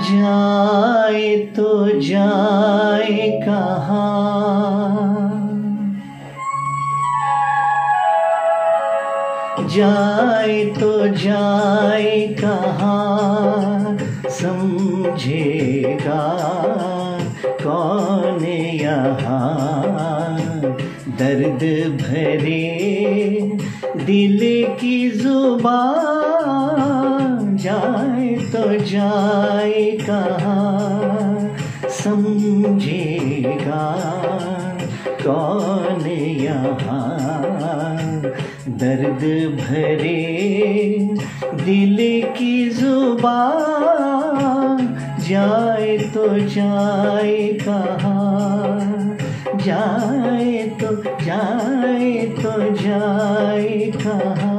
जाए तो जाए कहाँ? जाए तो जाए कहाँ? समझेगा कौन यहाँ? दर्द भरे दिल की ज़ुबान जाए तो जाए समझेगा कौन यहाँ? दर्द भरे दिल की ज़ुबान, जाए तो जाए कहाँ? जाए तो जाए तो जाए कहाँ?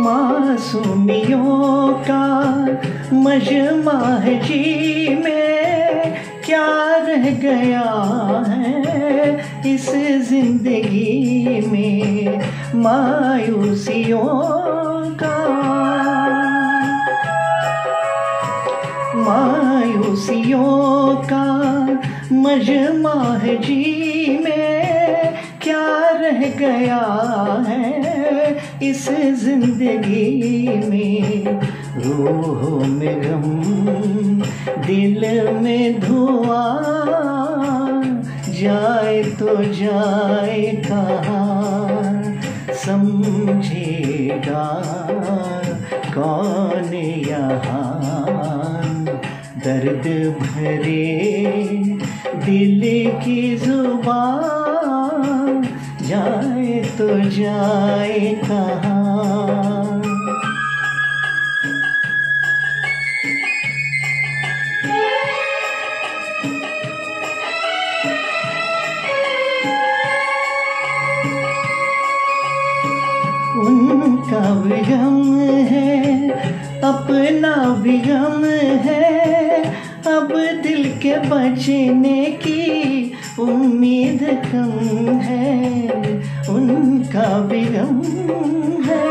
मासूमियों का मजमा है जी में। क्या रह गया है इस ज़िंदगी में मायूसियों का? मायूसियों का मजमा है जी में। क्या रह गया है इस ज़िंदगी में रूह में गम दिल में धुआँ, जाए तो जाए कहाँ? समझेगा कौन यहाँ? दर्द भरे दिल की ज़ुबान जाए तो जाए कहाँ। उनका विगम है, अपना विगम है, अब दिल के बचने की उम्मीद कम है, उनका भी गम है।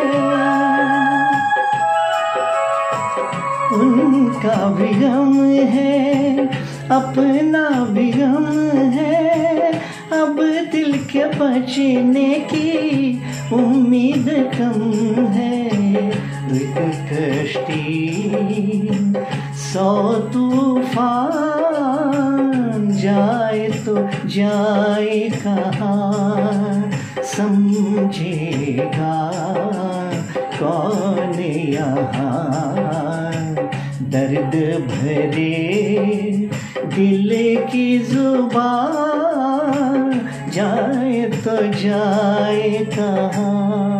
उनका भी गम है, अपना विगम है। अब दिल के बचने की उम्मीद कम है कश्ती। सौ तूफ़ान जाए तो जाए कहाँ? समझेगा कौन यहाँ? दर्द भरे दिल की ज़ुबान जाए तो जाए कहाँ?